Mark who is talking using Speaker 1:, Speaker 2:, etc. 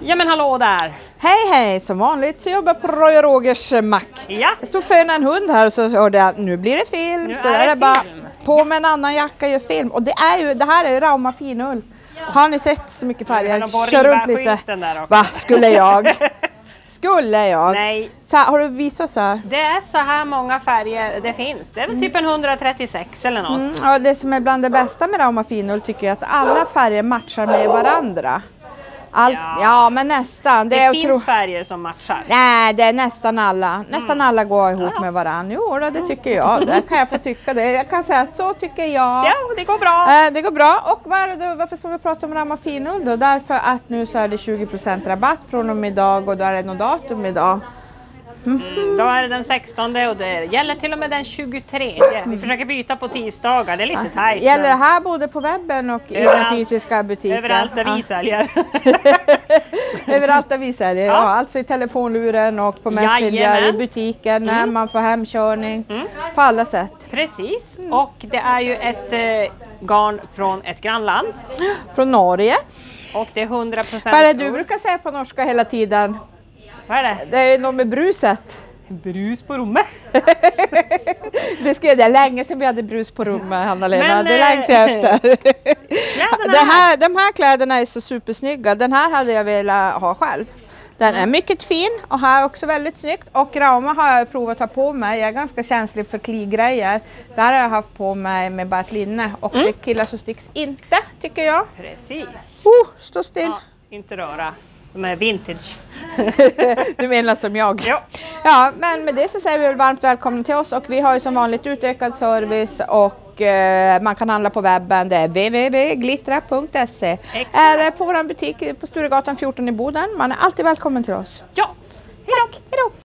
Speaker 1: Ja men hallå där!
Speaker 2: Hej hej! Som vanligt så jobbar jag på Roy och Rogers mack.
Speaker 1: Ja,
Speaker 2: Jag stod för en hund här och så hörde jag nu blir det film.
Speaker 1: Nu
Speaker 2: så
Speaker 1: är det
Speaker 2: det bara
Speaker 1: film.
Speaker 2: på med en annan jacka och gör film. Och det, är ju, det här är ju Rauma finull. Har ni sett så mycket färger? Kör runt lite. Va, skulle jag? Skulle jag?
Speaker 1: Nej,
Speaker 2: Så här, har du visat så här?
Speaker 1: det är så här många färger det finns. Det är väl typ en 136 eller något.
Speaker 2: Mm, ja, det som är bland det bästa med Rauma finull tycker jag att alla färger matchar med varandra. Allt,
Speaker 1: Ja.
Speaker 2: ja. men nästan.
Speaker 1: Det,
Speaker 2: Det, är
Speaker 1: finns
Speaker 2: otro...
Speaker 1: färger som matchar.
Speaker 2: Nej, det är nästan alla. Nästan
Speaker 1: Mm.
Speaker 2: alla går ihop med varandra. Jo, det tycker jag. Det kan jag få tycka det. Jag kan säga att så tycker jag.
Speaker 1: Ja, det går bra.
Speaker 2: Eh, Det går bra. Och vad är det varför står vi och pratar om Ramma finull då? Därför att nu så är det 20% rabatt från och med idag och då är det något datum idag.
Speaker 1: Mm, då är det den 16 och det gäller till och med den 23. Vi försöker byta på tisdagar, det är lite tajt.
Speaker 2: Gäller det här både på webben och i den fysiska butiken?
Speaker 1: Överallt där vi säljer.
Speaker 2: Överallt där vi säljer, ja.
Speaker 1: Ja.
Speaker 2: Alltså i telefonluren och på Messenger, i
Speaker 1: Jajamän. Mm.
Speaker 2: butiken, när man får hemkörning. På alla sätt.
Speaker 1: Precis, och det är ju ett eh, garn från ett grannland.
Speaker 2: Från Norge.
Speaker 1: Och det är 100 procent
Speaker 2: Vad är det du brukar säga på norska hela tiden?
Speaker 1: Vad är det?
Speaker 2: Det är något med bruset.
Speaker 1: Brus på rummet.
Speaker 2: Det skrev jag länge sedan vi hade brus på rummet, Hanna-Lena. Det
Speaker 1: eh,
Speaker 2: längtar jag efter. Det här, de här kläderna är så supersnygga. Den här hade jag velat ha själv. Den är mycket fin och här också väldigt snyggt. Och Rauma har jag provat att ha på mig. Jag är ganska känslig för kligrejer. Där har jag haft på mig med bärt linne och det killar så sticks inte tycker jag.
Speaker 1: Precis.
Speaker 2: Oh, stå still.
Speaker 1: Ja, inte röra. De är vintage.
Speaker 2: Du menar som jag?
Speaker 1: Ja.
Speaker 2: Ja, men med det så säger vi väl varmt välkomna till oss och vi har ju som vanligt utökad service och eh, man kan handla på webben. Det är www.glittra.se eller på vår butik på Sturegatan 14 i Boden. Man är alltid välkommen till oss.
Speaker 1: Ja,